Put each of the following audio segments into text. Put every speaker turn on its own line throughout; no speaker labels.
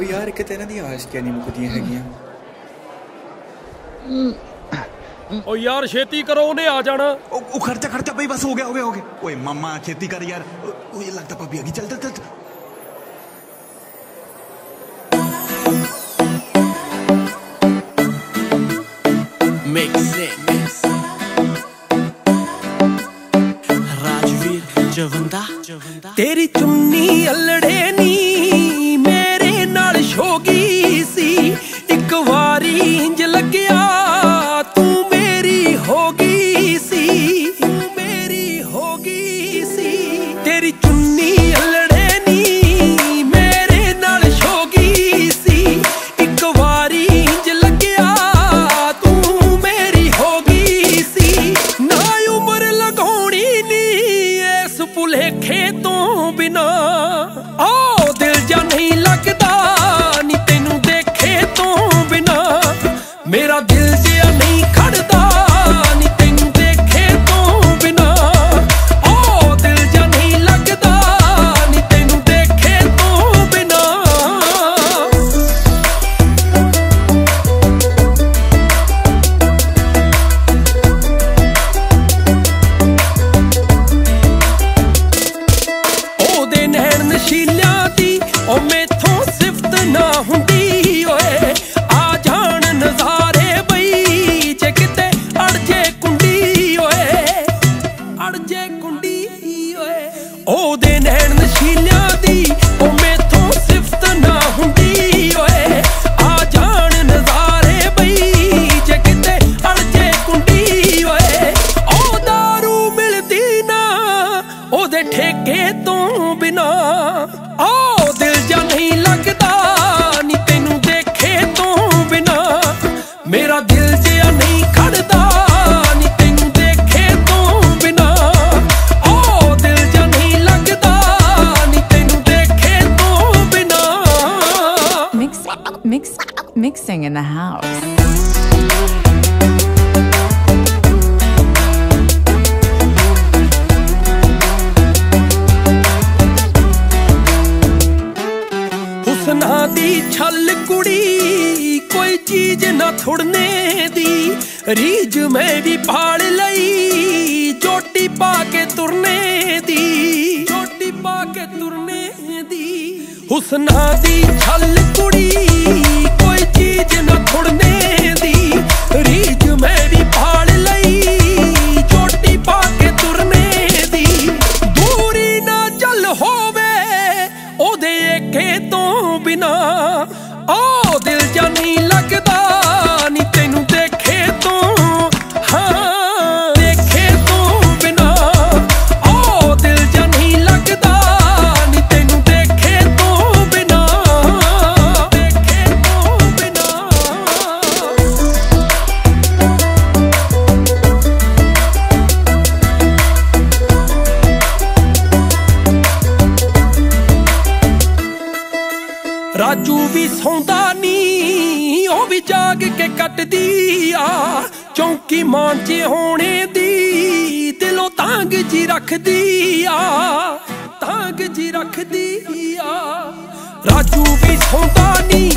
ਉਹ ਯਾਰ ਇੱਕ ਤੇ ਇਹਨਾਂ ਦੀ ਆਸ਼ਕੀਆਂ ਨਹੀਂ ਮੁੱਕਦੀਆਂ ਹੈਗੀਆਂ
ਓ ਯਾਰ ਛੇਤੀ ਕਰੋ ਉਹਨੇ ਆ ਜਾਣਾ
ਉਹ ਉਹ ਖਰਚਾ ਖਰਚਾ ਭਾਈ ਬਸ ਹੋ ਗਿਆ ਹੋ ਗਿਆ ਹੋ ਗਿਆ ਓਏ ਮਮਾ ਖੇਤੀ ਕਰ ਯਾਰ ਉਹ- ਉਹ ਇਹ ਲੱਗਦਾ ਭਾਬੀ ਆ ਗਈ ਚੱਲ ਚੱਲ ਚੱਲ ਚੱਲ।
ਤੇਰੀ ਚੁੰਨੀ ਅਲੜੇ ਨੀ ਤੇਰੀ ਚੁੰਨੀ She loved me. ਉਹਦੇ ਠੇਕੇ ਤੋਂ ਬਿਨਾ। ਓ ਦਿਲ ਜਾਂ ਨਹੀਂ ਲੱਗਦਾ ਨੀ ਤੈਨੂੰ ਦੇਖੇ ਤੋਂ ਬਿਨਾ। ਮੇਰਾ ਦਿਲ ਜਿਆ ਨਹੀਂ ਖੜਦਾ ਨੀ ਤੈਨੂੰ ਦੇਖੇ ਤੋਂ ਬਿਨਾ। ਓ ਦਿਲ ਜਾਂ ਨਹੀਂ ਲੱਗਦਾ ਨੀ ਤੈਨੂੰ ਦੇਖੇ ਤੋਂ ਬਿਨਾ।
Mix mix, mixing in the house.
ਕੋਈ ਨਾ ਥੁੜਨੇ ਦੀ। ਰੀਝ ਮੈਂ ਵੀ ਪਾਲ ਲਈ, ਚੋਟੀ ਪਾ ਕੇ ਤੁਰਨੇ ਦੀ। ਚੋਟੀ ਪਾ ਕੇ ਤੁਰਨੇ ਦੀ। ਹੁਸਨਾ ਦੀ ਛਲ ਕੁੜੀ, ਕੋਈ ਚੀਜ਼ ਨਾ ਥੁੜਨੇ ਦੀ। ਰੀਝ ਮੈਂ ਵੀ ਪਾਲ ਰਾਜੂ ਵੀ ਸੌਂਦਾ ਨੀ ਉਹ ਵੀ ਜਾਗ ਕੇ ਕੱਟਦੀ ਆ। ਚੌਂਕੀ ਮਾਂ ਹੋਣੇ ਦੀ, ਦਿਲੋਂ ਤਾਂਗ ਜੀ ਰੱਖਦੀ ਆ। ਤਾਂਗ ਜੀ ਰੱਖਦੀ ਆ। ਰਾਜੂ ਵੀ ਸੌਂਦਾ ਨੀ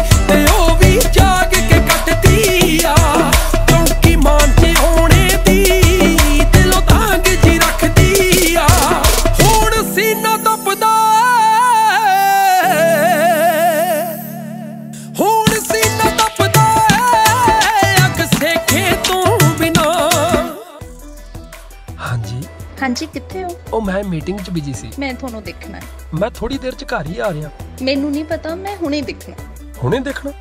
ਹਾਂਜੀ
ਹਾਂਜੀ ਕਿੱਥੇ ਹੋ
ਉਹ ਮੈਂ ਮੀਟਿੰਗ 'ਚ ਬਿਜੀ ਸੀ
ਮੈਂ ਤੁਹਾਨੂੰ ਦੇਖਣਾ ਹੈ।
ਮੈਂ ਥੋੜੀ ਦੇਰ 'ਚ ਘਰ ਹੀ ਆ ਰਿਹਾ
ਮੈਨੂੰ ਨਹੀਂ ਪਤਾ ਮੈਂ ਹੁਣੇ ਦੇਖਣਾ
ਹੁਣੇ ਦੇਖਣਾ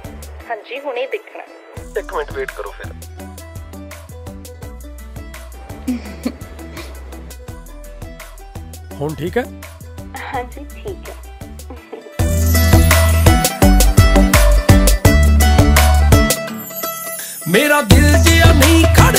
ਹਾਂਜੀ ਹੁਣੇ ਦੇਖਣਾ
ਇੱਕ ਮਿੰਟ ਵੇਟ ਕਰੋ ਫਿਰ ਹੁਣ ਠੀਕ ਹੈ
ਹਾਂਜੀ ਠੀਕ ਹੈ
ਮੇਰਾ ਦਿਲ ਜਿਆ ਨਹੀਂ ਖੜਦਾ